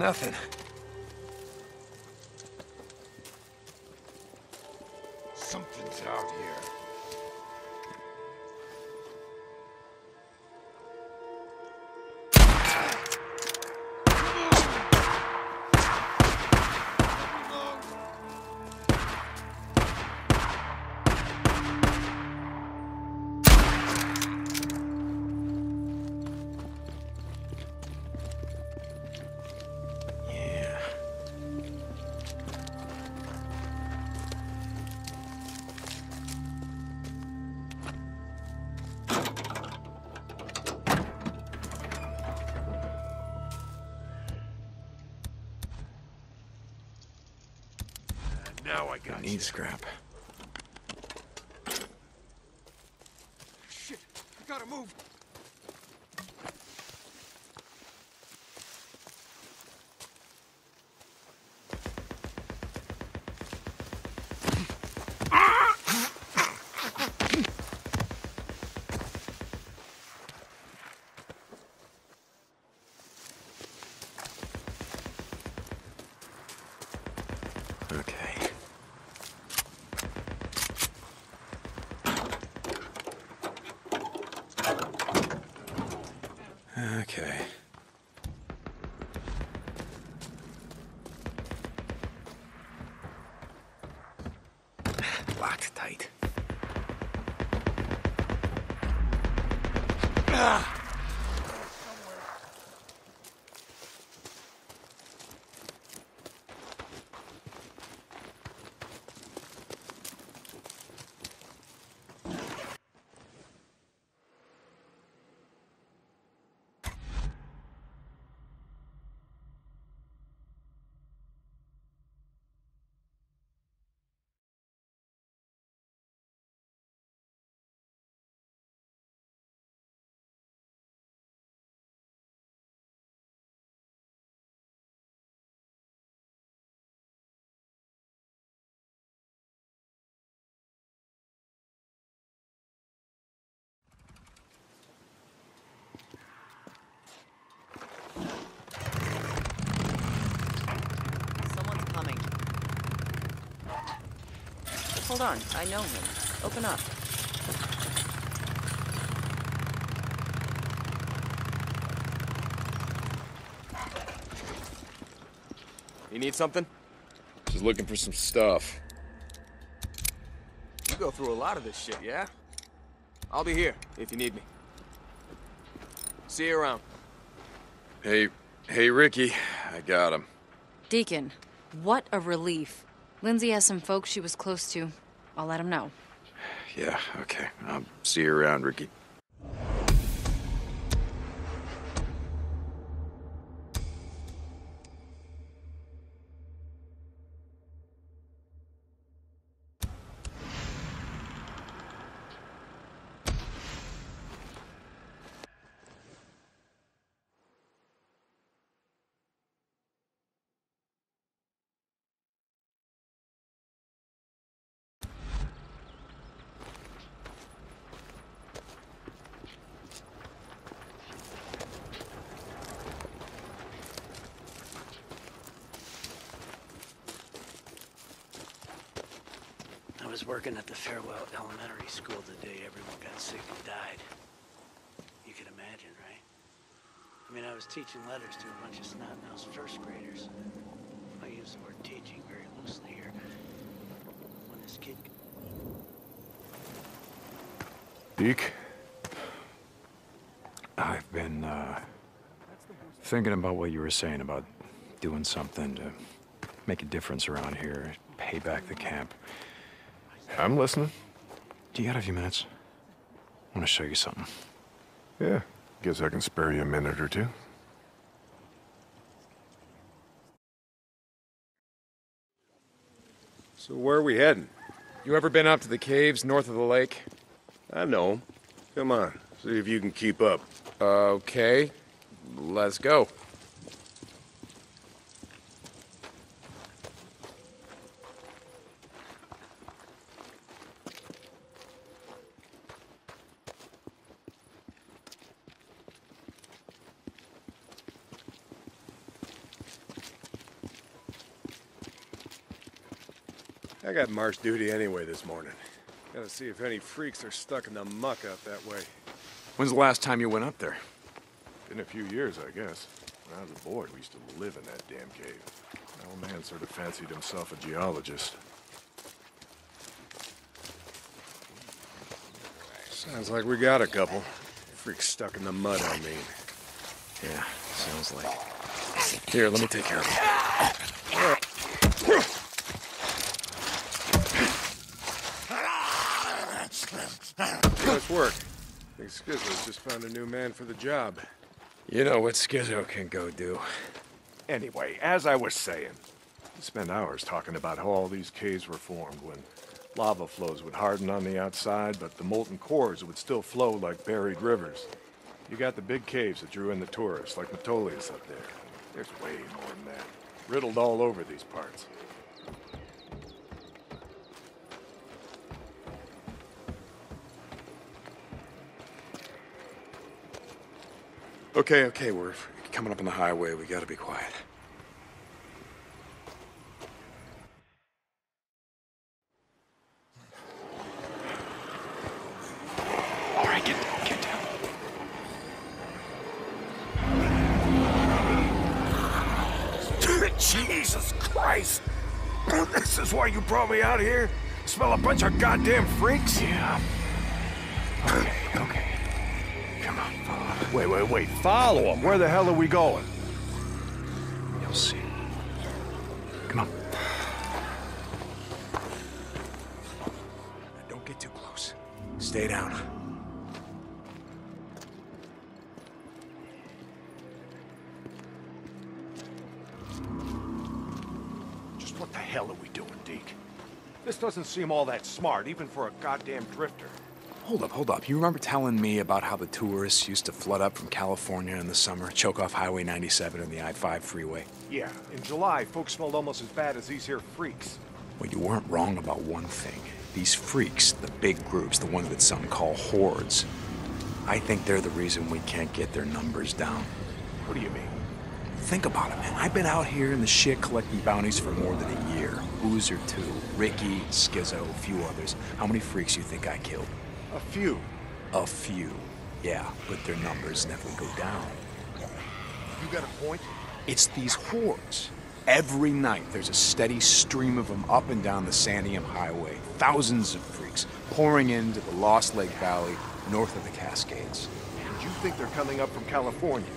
nothing. Now I got you. need scrap. Shit, we gotta move. Okay. Okay. Locked tight. Someone's coming. Hold on, I know him. Open up. You need something? Just looking for some stuff. You go through a lot of this shit, yeah? I'll be here if you need me. See you around. Hey, hey, Ricky. I got him. Deacon, what a relief. Lindsay has some folks she was close to. I'll let him know. Yeah, okay. I'll see you around, Ricky. Was working at the Farewell Elementary School the day everyone got sick and died. You can imagine, right? I mean, I was teaching letters to a bunch of snot-nosed first graders. I use the word teaching very loosely here. When this kid... Deke, I've been uh, thinking about what you were saying about doing something to make a difference around here, pay back the camp. I'm listening. Do you got a few minutes? I want to show you something. Yeah. Guess I can spare you a minute or two. So where are we heading? You ever been up to the caves north of the lake? I know. Come on, see if you can keep up. Okay, let's go. I got marsh duty anyway this morning. Gotta see if any freaks are stuck in the muck out that way. When's the last time you went up there? Been a few years, I guess. When I was a boy, we used to live in that damn cave. My old man sort of fancied himself a geologist. Sounds like we got a couple. Freaks stuck in the mud, I mean. Yeah, sounds like. Here, let me take care of it. Work. Think Skizzo's just found a new man for the job. You know what Skizzo can go do. Anyway, as I was saying, We spent hours talking about how all these caves were formed when lava flows would harden on the outside, but the molten cores would still flow like buried rivers. You got the big caves that drew in the tourists, like Metolius up there. There's way more than that. Riddled all over these parts. Okay, okay, we're coming up on the highway. We gotta be quiet. All right, get down, get down. Jesus Christ! This is why you brought me out here? Smell a bunch of goddamn freaks? Yeah. Wait, wait, wait. Follow him. Where the hell are we going? You'll see. Come on. Don't get too close. Stay down. Just what the hell are we doing, Deke? This doesn't seem all that smart, even for a goddamn drifter. Hold up, hold up. You remember telling me about how the tourists used to flood up from California in the summer, choke off Highway 97 and the I-5 freeway? Yeah, in July, folks smelled almost as bad as these here freaks. Well, you weren't wrong about one thing. These freaks, the big groups, the ones that some call hordes, I think they're the reason we can't get their numbers down. What do you mean? Think about it, man. I've been out here in the shit collecting bounties for more than a year. Boozer, too. Ricky, Skizzo, a few others. How many freaks you think I killed? A few. A few. Yeah, but their numbers never go down. You got a point? It's these hordes. Every night, there's a steady stream of them up and down the Santiam Highway. Thousands of freaks pouring into the Lost Lake Valley north of the Cascades. And you think they're coming up from California?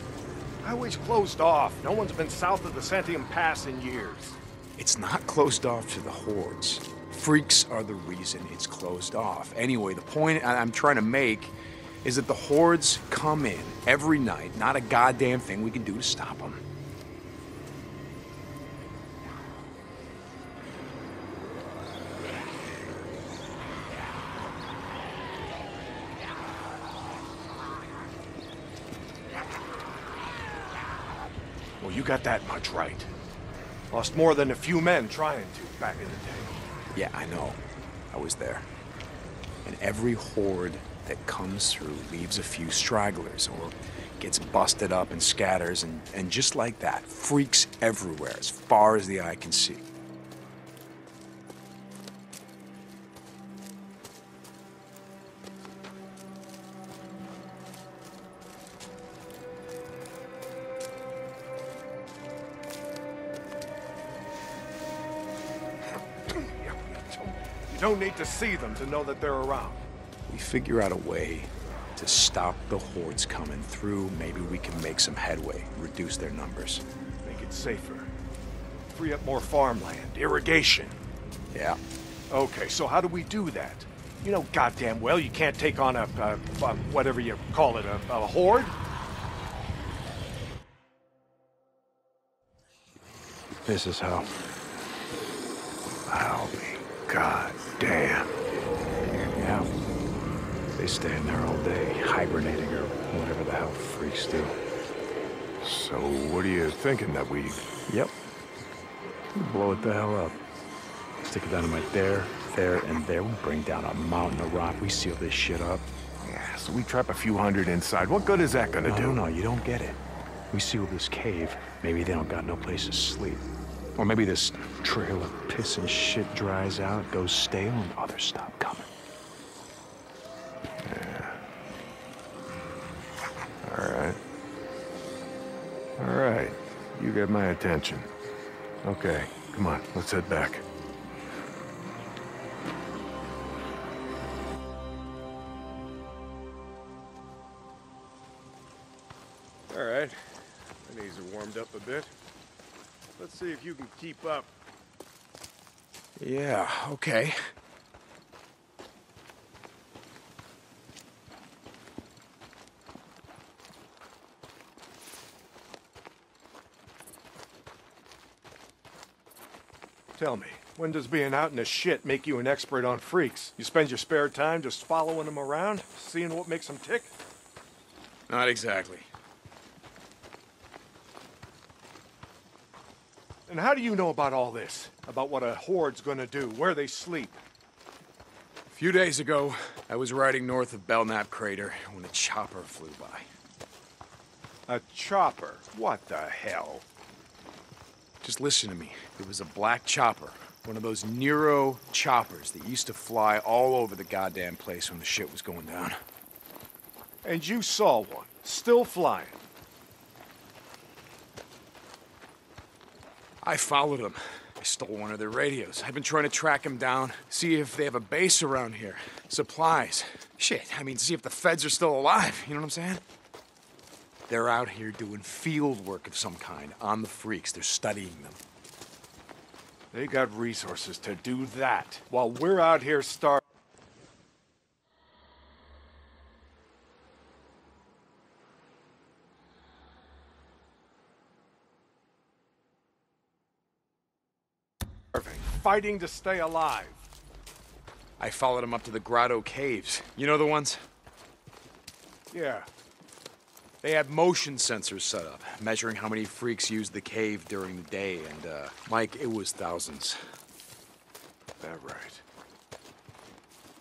Highway's closed off. No one's been south of the Santiam Pass in years. It's not closed off to the hordes. Freaks are the reason it's closed off. Anyway, the point I'm trying to make is that the hordes come in every night. Not a goddamn thing we can do to stop them. Well, you got that much right. Lost more than a few men trying to back in the day. Yeah, I know. I was there. And every horde that comes through leaves a few stragglers or gets busted up and scatters, and, and just like that, freaks everywhere as far as the eye can see. Need to see them to know that they're around. We figure out a way to stop the hordes coming through. Maybe we can make some headway, reduce their numbers. Make it safer. Free up more farmland, irrigation. Yeah. Okay, so how do we do that? You know goddamn well you can't take on a, a, a whatever you call it, a, a horde? This is how. I'll be goddamn. Yeah. They stay in there all day, hibernating or whatever the hell freaks do. So what are you thinking that we... Yep. Blow it the hell up. Stick it dynamite there, there, and there. We bring down a mountain of rock. We seal this shit up. Yeah, so we trap a few hundred inside. What good is that gonna No, do? no, no, you don't get it. We seal this cave. Maybe they don't got no place to sleep. Or maybe this trail of piss and shit dries out, goes stale, and others stop coming. All right. All right. You get my attention. Okay, come on, let's head back. All right. My knees are warmed up a bit. Let's see if you can keep up. Yeah, okay. Tell me, when does being out in the shit make you an expert on freaks? You spend your spare time just following them around, seeing what makes them tick? Not exactly. And how do you know about all this? About what a horde's gonna do, where they sleep? A few days ago, I was riding north of Belknap Crater when a chopper flew by. A chopper? What the hell? Just listen to me. It was a black chopper. One of those Nero choppers that used to fly all over the goddamn place when the shit was going down. And you saw one, still flying. I followed them. I stole one of their radios. I've been trying to track them down, see if they have a base around here. Supplies. Shit, I mean, see if the feds are still alive. You know what I'm saying? They're out here doing field work of some kind on the freaks. They're studying them. They got resources to do that, while we're out here starving. Fighting to stay alive. I followed him up to the Grotto Caves. You know the ones? Yeah, They had motion sensors set up, measuring how many freaks used the cave during the day, and, uh, Mike, it was thousands. that right.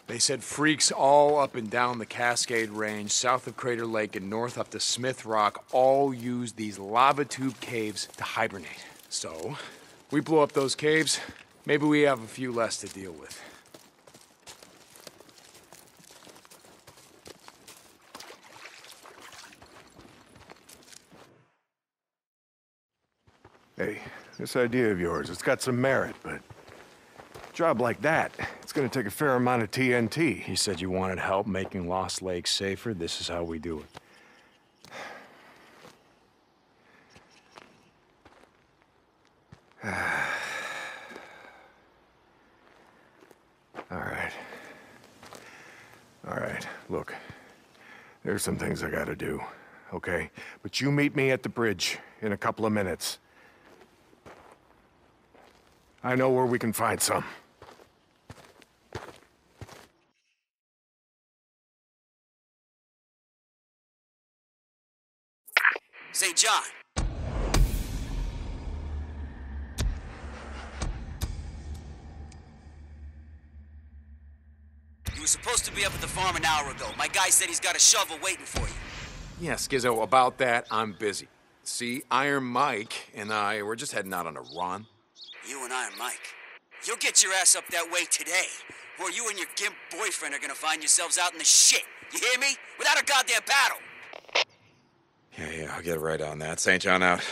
They said freaks all up and down the Cascade Range, south of Crater Lake, and north up to Smith Rock all used these lava tube caves to hibernate. So, we blow up those caves, maybe we have a few less to deal with. Hey, this idea of yours, it's got some merit, but a job like that, it's gonna take a fair amount of TNT. He said you wanted help making Lost Lake safer. This is how we do it. All right. All right, look. There's some things I gotta do, okay? But you meet me at the bridge in a couple of minutes. I know where we can find some. Farm an hour ago. My guy said he's got a shovel waiting for you. Yeah, Skizzo, about that, I'm busy. See, Iron Mike and I, we're just heading out on a run. You and Iron Mike. You'll get your ass up that way today, or you and your gimp boyfriend are gonna find yourselves out in the shit. You hear me? Without a goddamn paddle. Yeah, yeah, I'll get right on that. St. John out.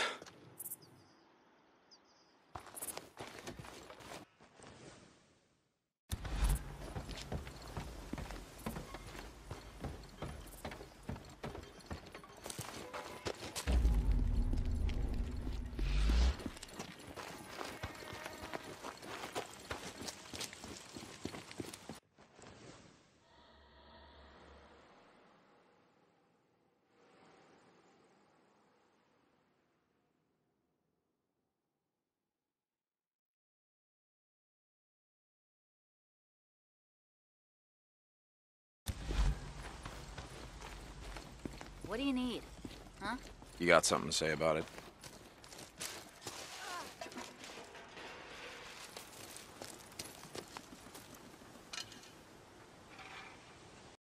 What do you need? Huh? You got something to say about it?